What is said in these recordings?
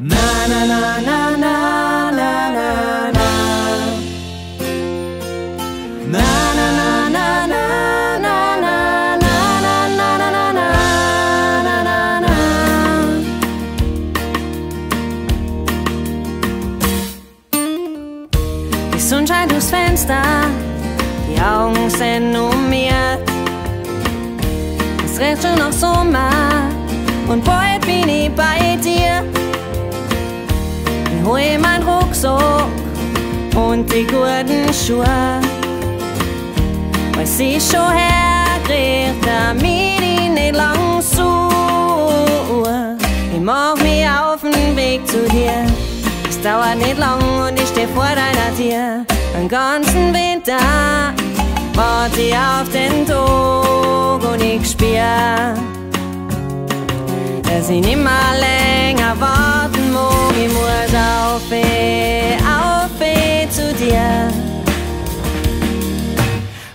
Na na na na na na na na Na na na na na na na na na na na na na na Die Sonne scheint durchs Fenster, die Augen sind nummiert. Es riecht schon nach Sommer und bald bin ich bei dir. Ich hol mein Rucksack und die guten Schuhe, weil sie schon herkriegt, damit ich nicht lang suche. Ich mach mich auf den Weg zu dir. Es dauert nicht lang und ich steh vor deiner Tür. Den ganzen Winter warte ich auf den Tag und ich spür, dass ich nimmer länger warten mag. Ich muss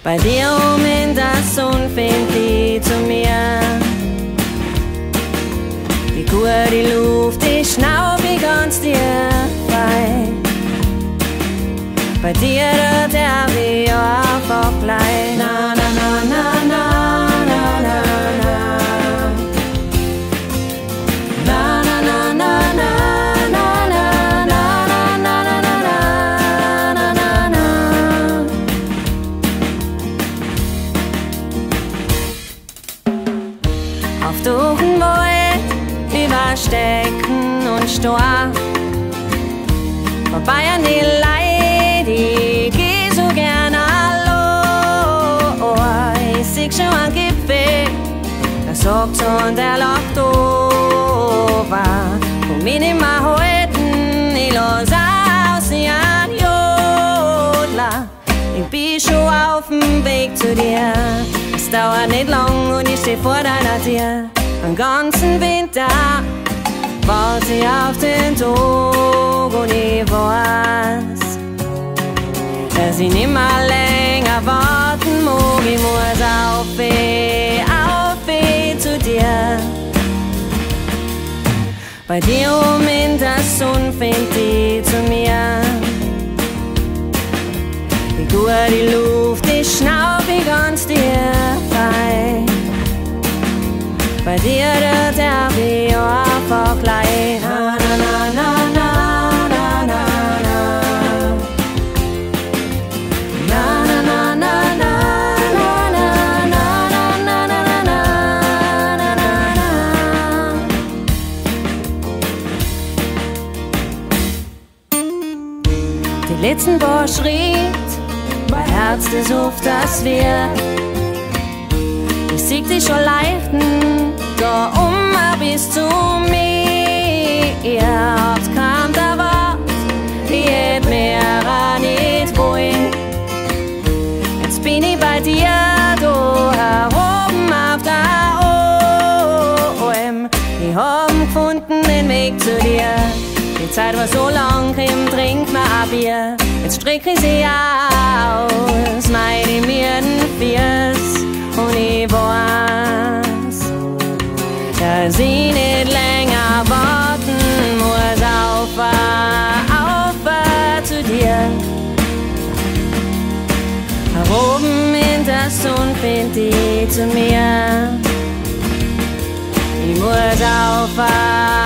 Bei dir um in das Unfindliche zu mir. Die Kur, die Luft, ich schnaube ganz dir frei. Bei dir über Stecken und Stor. Vorbei an die ich geh so gern hallo. Ich seh schon am Gipfel, der sagt und der lacht over. Komm mich nicht mehr halten, ich lass aus wie ein Jodler. Ich bin schon auf dem Weg zu dir. Es dauert nicht lang und ich steh vor deiner Tür den ganzen Winter war sie auf den Togo Nivoas. Dass sie nimmer länger warten, Mogi muss auf weh, auf weh zu dir. Bei dir um in das Sund find die zu mir. Wie gut die Luft Die paar Schritt, mein Herz, das ruft das wir. Ich sieg dich schon leichten, da um bis zu mir. Oft kam da was, ich hätt mehr nicht wollen. Jetzt bin ich bei dir, da heroben auf der Alm. Ich hab gefunden den Weg zu dir. Zeit war so lang, im trink mir ein Bier. Jetzt streck ich sie aus, meine mir den Fiers und ich weiß, dass ich nicht länger warten muss auf, auf zu dir. Oben in der Sonne findet die zu mir. Ich muss auf, auf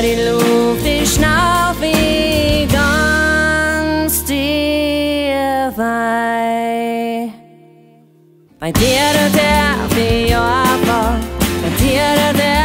aber die Luft ist nach wie ganz dir weit. Bei dir, der, wie, ja, bei dir, der,